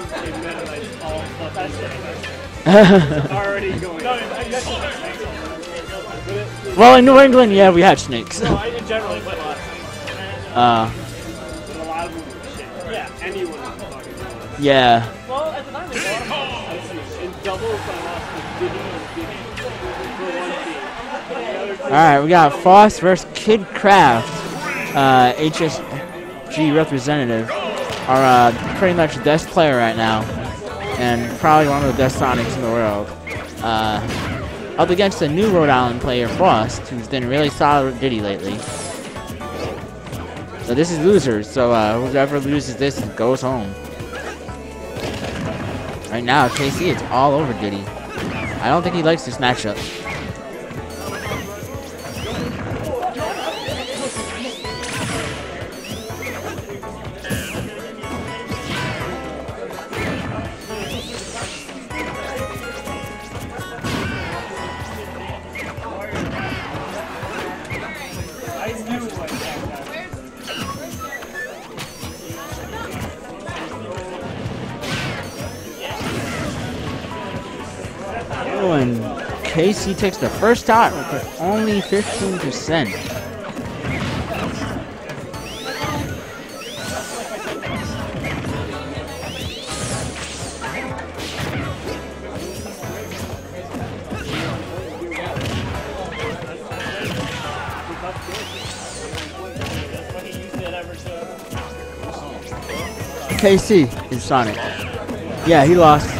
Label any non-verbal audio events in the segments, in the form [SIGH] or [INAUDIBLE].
a Meta all fucking already going. No, I well, in New England, yeah, we had snakes. No, I in general, but uh, Uh, But a lot of them shit. yeah. Anyone fucking yeah. Well, at the time, there's a lot of In doubles, I lost to Diddy and Diddy for one team. For the other team, All right, we got Faust versus Kid Craft, uh, HSG representative. Our uh, pretty much the best player right now, and probably one of the best Sonics in the world. Uh, up against a new Rhode Island player, Frost, who's been really solid with Diddy lately. So this is losers. So uh, whoever loses this goes home. Right now, KC it's all over Diddy. I don't think he likes this matchup. And KC takes the first shot with only 15%. KC is Sonic. Yeah, he lost.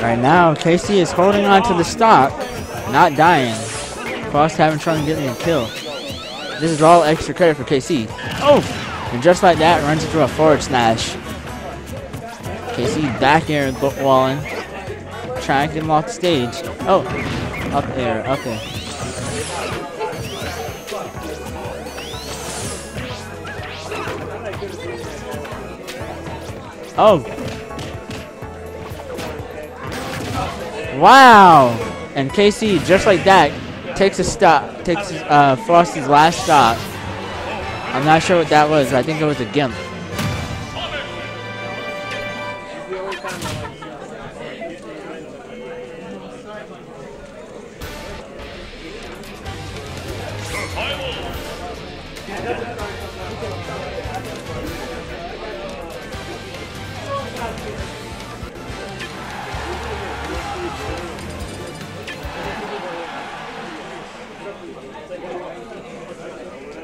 Right now, KC is holding on to the stock, not dying. Frost having trouble getting a kill. This is all extra credit for KC. Oh! And just like that, runs into a forward smash. KC back air walling. Trying to get him off the stage. Oh! Up there, up there. Oh! Wow! And KC, just like that, takes a stock, takes uh, Frosty's last stock. I'm not sure what that was. I think it was a gimp.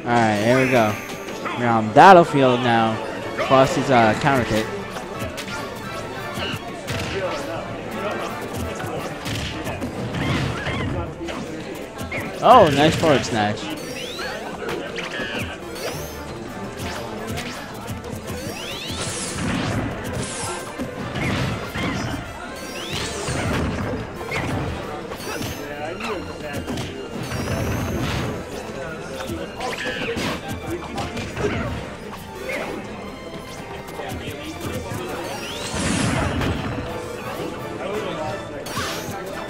Alright, here we go. We're on Battlefield now. Frosty's uh, counter kick. Oh, nice forward smash.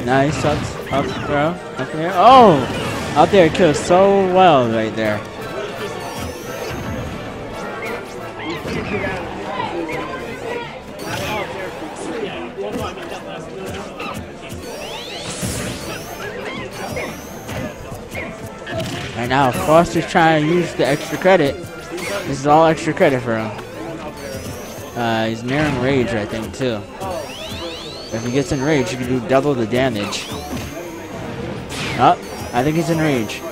Nice up, up throw, up there. Oh, up there it kills so well right there. Right now, Foster's trying to use the extra credit. This is all extra credit for him. Uh, he's mirroring rage, I think, too. If he gets enraged, he can do double the damage. Oh, I think he's enraged.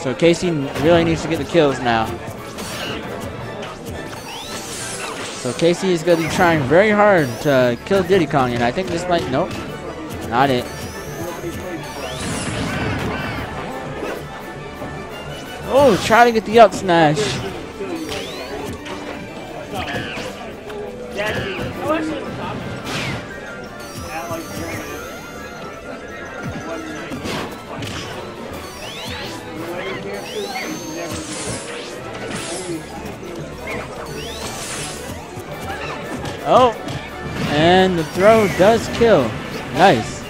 So Casey really needs to get the kills now. So Casey is going to be trying very hard to kill Diddy Kong, and I think this might, nope, not it. Oh, try to get the up smash. Oh, and the throw does kill. Nice.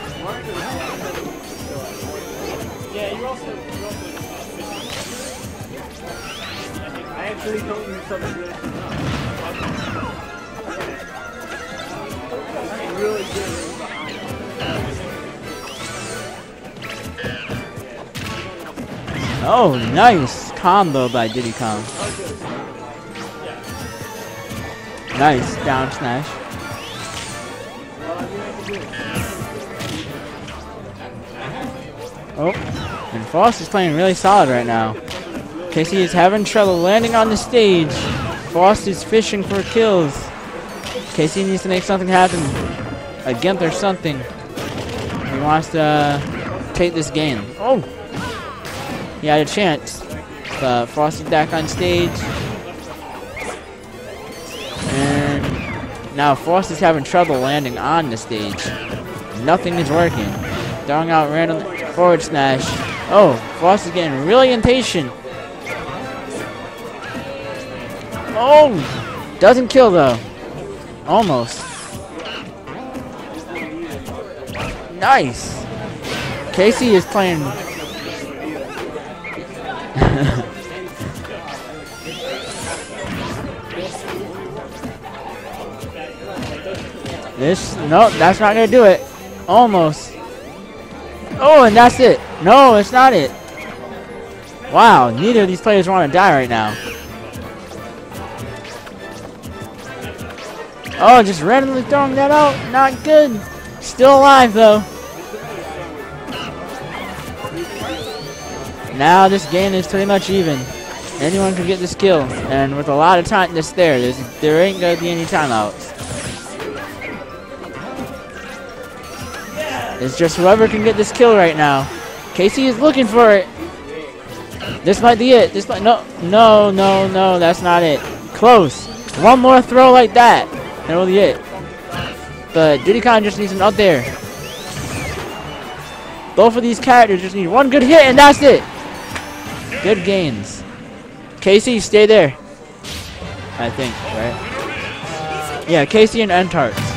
Oh, nice combo by Diddy Kong. Nice down smash. Oh, and Frost is playing really solid right now. Casey is having trouble landing on the stage. Frost is fishing for kills. Casey needs to make something happen. A gimp or something. He wants to take this game. Oh! He had a chance. But Frost is back on stage. Now Frost is having trouble landing on the stage. Nothing is working. Throwing out random forward smash. Oh, Frost is getting really impatient. Oh! Doesn't kill though. Almost. Nice. Casey is playing. [LAUGHS] this no, that's not gonna do it. Almost. Oh, and that's it. No, it's not it. Wow, neither of these players want to die right now. Oh, just randomly throwing that out. Not good. Still alive, though. Now this game is pretty much even. Anyone can get this kill. And with a lot of time that's there, there ain't going to be any timeouts. It's just whoever can get this kill right now. Casey is looking for it. This might be it. This might no no no no that's not it. Close. One more throw like that. That'll be it. But Diddy Kong just needs an up there. Both of these characters just need one good hit and that's it. Good gains. Casey, stay there. I think, right? Yeah, Casey and Entarts.